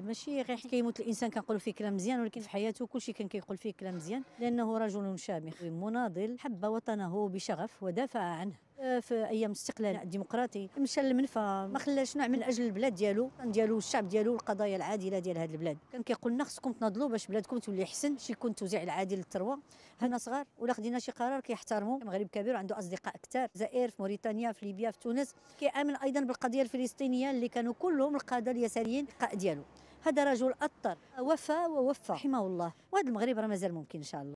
ماشي غير حيت كيموت الإنسان كنقولوا فيه كلام مزيان ولكن في حياته كلشي كان كيقول فيه كلام مزيان. لأنه رجل شامخ مناضل حب وطنه بشغف ودافع عنه. في أيام الاستقلال الديمقراطي مشى للمنفى ما خلاش نوع من أجل البلاد ديالو. ديالو الشعب ديالو القضايا العادلة ديال هذه البلاد. كان كيقول لنا خصكم تناضلوا باش بلادكم تولي أحسن شي يكون توزيع العادل للثروة. هنا صغار ولا خدينا شي قرار كيحترموا المغرب كبير وعنده أصدقاء كثار الجزائر في موريتانيا في ليبيا في تونس. كيأمن أيضا بالقضية الفلسطينية اللي كانوا كلهم القادة اليساريين ديالو. هذا رجل أطر وفى ووفى رحمه الله. وهذا المغرب راه مازال ممكن إن شاء الله.